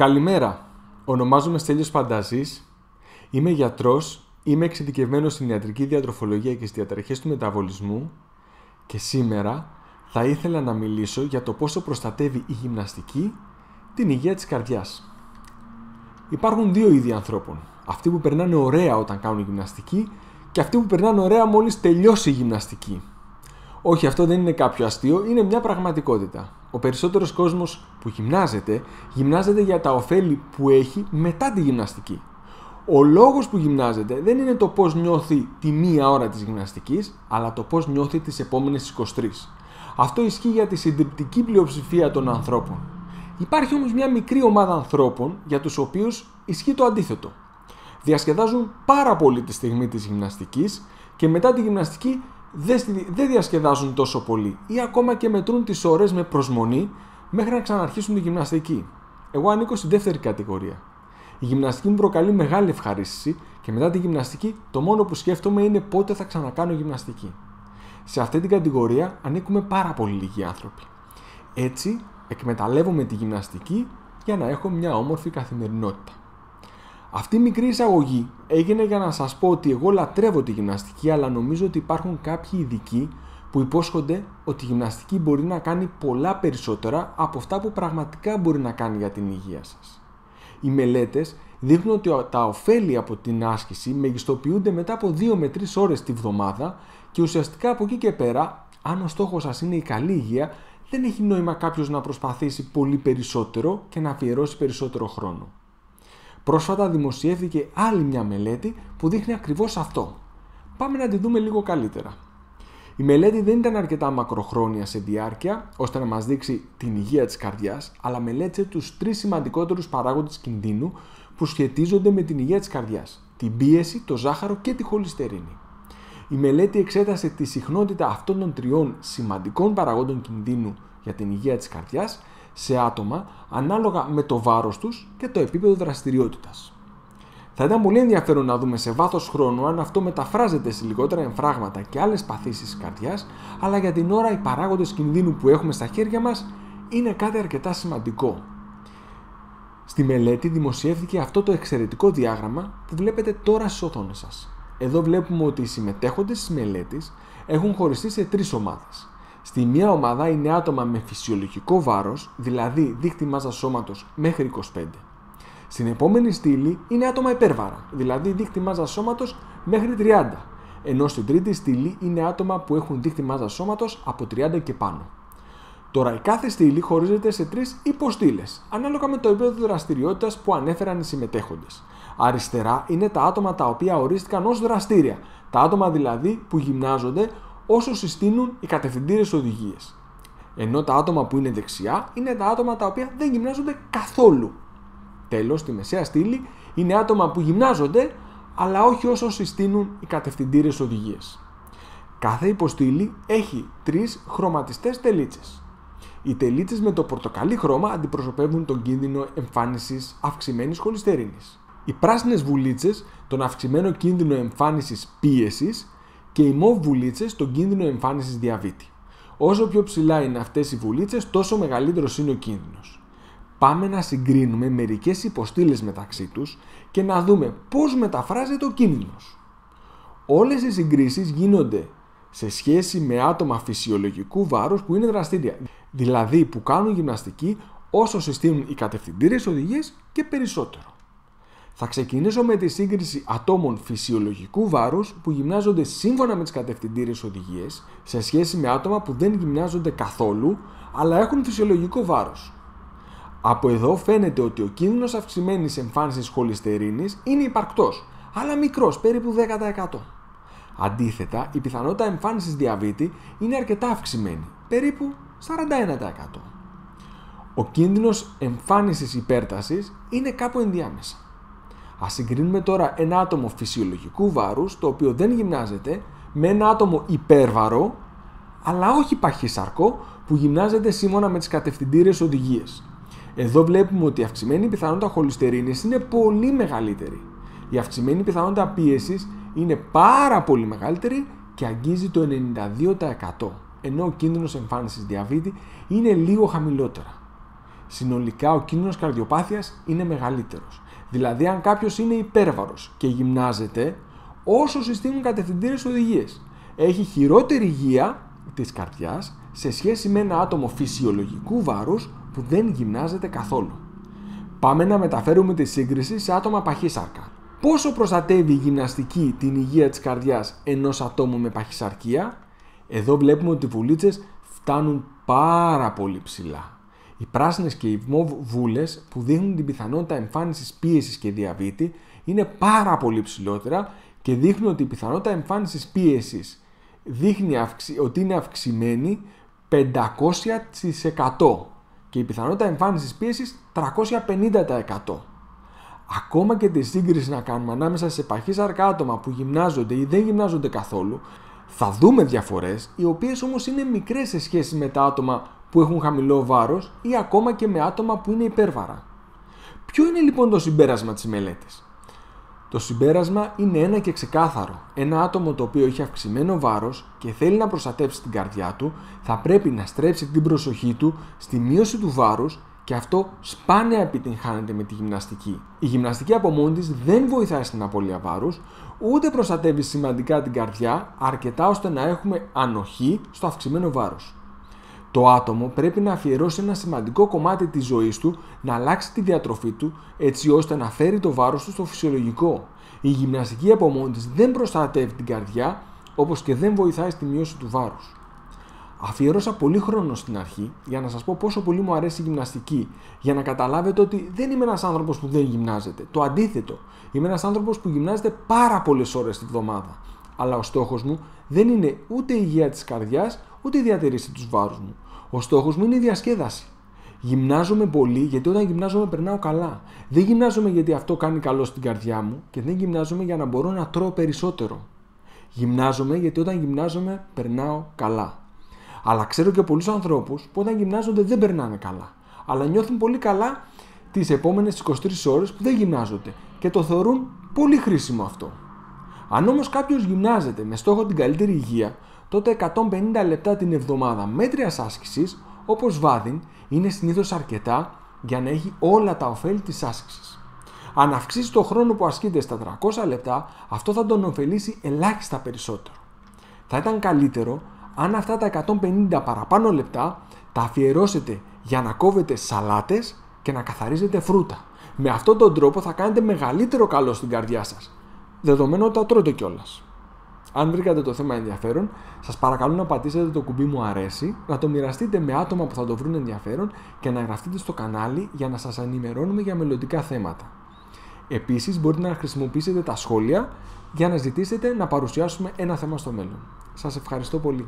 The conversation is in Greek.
Καλημέρα. Ονομάζομαι Στέλιος Πανταζής. Είμαι γιατρός, είμαι εξειδικευμένος στην ιατρική διατροφολογία και στις διαταραχές του μεταβολισμού και σήμερα θα ήθελα να μιλήσω για το πόσο προστατεύει η γυμναστική την υγεία της καρδιάς. Υπάρχουν δύο είδη ανθρώπων. Αυτοί που περνάνε ωραία όταν κάνουν γυμναστική και αυτοί που περνάνε ωραία μόλις τελειώσει η γυμναστική. Όχι, αυτό δεν είναι κάποιο αστείο, είναι μια πραγματικότητα. Ο περισσότερος κόσμος που γυμνάζεται, γυμνάζεται για τα ωφέλη που έχει μετά τη γυμναστική. Ο λόγος που γυμνάζεται δεν είναι το πώς νιώθει τη μία ώρα της γυμναστικής, αλλά το πώς νιώθει τις επόμενες 23. Αυτό ισχύει για τη συντριπτική πλειοψηφία των ανθρώπων. Υπάρχει όμως μια μικρή ομάδα ανθρώπων για τους οποίους ισχύει το αντίθετο. Διασκεδάζουν πάρα πολύ τη στιγμή της γυμναστικής και μετά τη γυμναστική δεν διασκεδάζουν τόσο πολύ ή ακόμα και μετρούν τις ώρες με προσμονή μέχρι να ξαναρχίσουν τη γυμναστική. Εγώ ανήκω στη δεύτερη κατηγορία. Η γυμναστική μου προκαλεί μεγάλη ευχαρίστηση και μετά τη γυμναστική το μόνο που σκέφτομαι είναι πότε θα ξανακάνω γυμναστική. Σε αυτή την κατηγορία ανήκουμε πάρα πολύ λίγοι άνθρωποι. Έτσι εκμεταλλεύομαι τη γυμναστική για να έχω μια όμορφη καθημερινότητα. Αυτή η μικρή εισαγωγή έγινε για να σας πω ότι εγώ λατρεύω τη γυμναστική αλλά νομίζω ότι υπάρχουν κάποιοι ειδικοί που υπόσχονται ότι η γυμναστική μπορεί να κάνει πολλά περισσότερα από αυτά που πραγματικά μπορεί να κάνει για την υγεία σας. Οι μελέτες δείχνουν ότι τα ωφέλη από την άσκηση μεγιστοποιούνται μετά από 2 με 3 ώρες τη βδομάδα και ουσιαστικά από εκεί και πέρα, αν ο στόχος σας είναι η καλή υγεία, δεν έχει νόημα κάποιος να προσπαθήσει πολύ περισσότερο και να αφιερώσει περισσότερο χρόνο. Πρόσφατα δημοσιεύθηκε άλλη μια μελέτη που δείχνει ακριβώς αυτό. Πάμε να τη δούμε λίγο καλύτερα. Η μελέτη δεν ήταν αρκετά μακροχρόνια σε διάρκεια ώστε να μας δείξει την υγεία της καρδιάς, αλλά μελέτησε τους τρεις σημαντικότερους παράγοντες κινδύνου που σχετίζονται με την υγεία της καρδιάς. Την πίεση, το ζάχαρο και τη χολυστερίνη. Η μελέτη εξέτασε τη συχνότητα αυτών των τριών σημαντικών παραγόντων κινδύνου για την υγεία της καρδιάς σε άτομα ανάλογα με το βάρος τους και το επίπεδο δραστηριότητας. Θα ήταν πολύ ενδιαφέρον να δούμε σε βάθος χρόνου αν αυτό μεταφράζεται σε λιγότερα εμφράγματα και άλλες παθήσεις της καρδιάς, αλλά για την ώρα οι παράγοντες κινδύνου που έχουμε στα χέρια μας είναι κάτι αρκετά σημαντικό. Στη μελέτη δημοσιεύθηκε αυτό το εξαιρετικό διάγραμμα που βλέπετε τώρα στις οθόνες σας. Εδώ βλέπουμε ότι οι συμμετέχοντες της μελέτης έχουν χωριστεί σε τρεις ομάδες. Στη μία ομάδα είναι άτομα με φυσιολογικό βάρος, δηλαδή δίκτυ μάζας σώματος μέχρι 25. Στην επόμενη στήλη είναι άτομα υπέρβαρα, δηλαδή δίκτυ μάζας σώματος μέχρι 30. Ενώ στην τρίτη στήλη είναι άτομα που έχουν δίκτυ μάζας σώματος από 30 και πάνω. Τώρα η κάθε στήλη χωρίζεται σε τρεις υποστήλες, ανάλογα με το επίπεδο δραστηριότητας που ανέφεραν οι συμμετέχοντες. Αριστερά είναι τα άτομα τα οποία ορίστηκαν ως δραστήρια, τα άτομα δηλαδή που γυμνάζονται όσο συστήνουν οι κατευθυντήρε οδηγίες. Ενώ τα άτομα που είναι δεξιά είναι τα άτομα τα οποία δεν γυμνάζονται καθόλου. Τέλος, στη μεσαία στήλη είναι άτομα που γυμνάζονται, αλλά όχι όσο συστήνουν οι κατευθυντήρε οδηγίες. Κάθε υποστήλη έχει τρεις χρωματιστές τελίτσες. Οι τελίτσες με το πορτοκαλί χρώμα αντιπροσωπεύουν τον κίνδυνο εμφάνισης αυξημένης χολυστερίνης. Οι πράσινες βουλίτσες τον αυξημένο κίνδυνο εμφάνισης πίεσης και οι μοβ βουλίτσες τον κίνδυνο εμφάνισης διαβήτη. Όσο πιο ψηλά είναι αυτές οι βουλίτσες, τόσο μεγαλύτερος είναι ο κίνδυνος. Πάμε να συγκρίνουμε μερικές υποστήλες μεταξύ τους και να δούμε πώς μεταφράζεται ο κίνδυνος. Όλες οι συγκρίσεις γίνονται σε σχέση με άτομα φυσιολογικού βάρους που είναι δραστήρια, δηλαδή που κάνουν γυμναστική όσο συστήνουν οι κατευθυντήριες οδηγίες και περισσότερο. Θα ξεκινήσω με τη σύγκριση ατόμων φυσιολογικού βάρους που γυμνάζονται σύμφωνα με τις κατευθυντήριες οδηγίες σε σχέση με άτομα που δεν γυμνάζονται καθόλου αλλά έχουν φυσιολογικό βάρος. Από εδώ φαίνεται ότι ο κίνδυνος αυξημένης εμφάνισης χολυστερίνης είναι υπαρκτός, αλλά μικρός, περίπου 10%. Αντίθετα, η πιθανότητα εμφάνισης διαβήτη είναι αρκετά αυξημένη, περίπου 41%. Ο κίνδυνος εμφάνισης υπέρτασης είναι κάπου ενδιάμεσα. Α συγκρίνουμε τώρα ένα άτομο φυσιολογικού βάρους, το οποίο δεν γυμνάζεται, με ένα άτομο υπέρβαρο, αλλά όχι παχύσαρκο, που γυμνάζεται σύμφωνα με τις κατευθυντήρε οδηγίες. Εδώ βλέπουμε ότι η αυξημένη πιθανότητα χολυστερίνης είναι πολύ μεγαλύτερη. Η αυξημένη πιθανότητα πίεσης είναι πάρα πολύ μεγαλύτερη και αγγίζει το 92%, ενώ ο κίνδυνος εμφάνισης διαβήτη είναι λίγο χαμηλότερα. Συνολικά ο κίνδυνος καρδιοπάθειας είναι μεγαλύτερος. Δηλαδή αν κάποιος είναι υπέρβαρος και γυμνάζεται, όσο συστήνουν κατευθυντήρες οδηγίες, έχει χειρότερη υγεία της καρδιάς σε σχέση με ένα άτομο φυσιολογικού βάρους που δεν γυμνάζεται καθόλου. Πάμε να μεταφέρουμε τη σύγκριση σε άτομα παχύσαρκα. Πόσο προστατεύει η γυμναστική την υγεία της καρδιάς ενός ατόμου με παχυσαρκία; Εδώ βλέπουμε ότι οι βουλίτσες φτάνουν πάρα πολύ ψηλά. Οι πράσινες και οι μοβ βούλες που δείχνουν την πιθανότητα εμφάνισης πίεσης και διαβήτη είναι πάρα πολύ ψηλότερα και δείχνουν ότι η πιθανότητα εμφάνισης πίεσης δείχνει ότι είναι αυξημένη 500% και η πιθανότητα εμφάνισης πίεσης 350%. Ακόμα και τη σύγκριση να κάνουμε ανάμεσα σε παχύσαρκα άτομα που γυμνάζονται ή δεν γυμνάζονται καθόλου, θα δούμε διαφορές, οι οποίες όμως είναι μικρές σε σχέση με τα άτομα που έχουν χαμηλό βάρος ή ακόμα και με άτομα που είναι υπέρβαρα. Ποιο είναι λοιπόν το συμπέρασμα της μελέτης; Το συμπέρασμα είναι ένα και ξεκάθαρο. Ένα άτομο το οποίο έχει αυξημένο βάρος και θέλει να προστατεύσει την καρδιά του θα πρέπει να στρέψει την προσοχή του στη μείωση του βάρους και αυτό σπάνια επιτυγχάνεται με τη γυμναστική. Η γυμναστική από μόνη της δεν βοηθάει στην απώλεια βάρους, ούτε προστατεύει σημαντικά την καρδιά αρκετά ώστε να έχουμε ανοχή στο αυξημένο βάρος. Το άτομο πρέπει να αφιερώσει ένα σημαντικό κομμάτι της ζωής του να αλλάξει τη διατροφή του έτσι ώστε να φέρει το βάρος του στο φυσιολογικό. Η γυμναστική από μόνη της δεν προστατεύει την καρδιά όπως και δεν βοηθάει στη μείωση του βάρους. Αφιέρωσα πολύ χρόνο στην αρχή για να σας πω πόσο πολύ μου αρέσει η γυμναστική για να καταλάβετε ότι δεν είμαι ένας άνθρωπος που δεν γυμνάζεται. Το αντίθετο, είμαι ένας άνθρωπος που γυμνάζεται πάρα πολλές ώρες τη βδομάδα. Αλλά ο στόχος μου δεν είναι ούτε η υγεία της καρδιάς ούτε η διατηρήση τους βάρους μου. Ο στόχος μου είναι η διασκέδαση. Γυμνάζομαι πολύ γιατί όταν γυμνάζομαι περνάω καλά. Δεν γυμνάζομαι γιατί αυτό κάνει καλό στην καρδιά μου και δεν γυμνάζομαι για να μπορώ να τρώω περισσότερο. Γυμνάζομαι γιατί όταν γυμνάζομαι περνάω καλά. Αλλά ξέρω και πολλούς ανθρώπους που όταν γυμνάζονται δεν περνάνε καλά. Αλλά νιώθουν πολύ καλά τις επόμενες 23 ώρες που δεν γυμνάζονται και το θεωρούν πολύ χρήσιμο αυτό. Αν όμως κάποιος γυμνάζεται με στόχο την καλύτερη υγεία, τότε 150 λεπτά την εβδομάδα μέτριας άσκησης, όπως βάδιν, είναι συνήθως αρκετά για να έχει όλα τα ωφέλη της άσκησης. Αν αυξήσει το χρόνο που ασκείται στα 300 λεπτά, αυτό θα τον ωφελήσει ελάχιστα περισσότερο. Θα ήταν καλύτερο αν αυτά τα 150 παραπάνω λεπτά τα αφιερώσετε για να κόβετε σαλάτες και να καθαρίζετε φρούτα. Με αυτόν τον τρόπο θα κάνετε μεγαλύτερο καλό στην καρδιά σας. Δεδομένου ότι τα τρώτε κιόλας. Αν βρήκατε το θέμα ενδιαφέρον, σας παρακαλώ να πατήσετε το κουμπί μου αρέσει, να το μοιραστείτε με άτομα που θα το βρουν ενδιαφέρον και να γραφτείτε στο κανάλι για να σας ενημερώνουμε για μελλοντικά θέματα. Επίσης μπορείτε να χρησιμοποιήσετε τα σχόλια για να ζητήσετε να παρουσιάσουμε ένα θέμα στο μέλλον. Σας ευχαριστώ πολύ.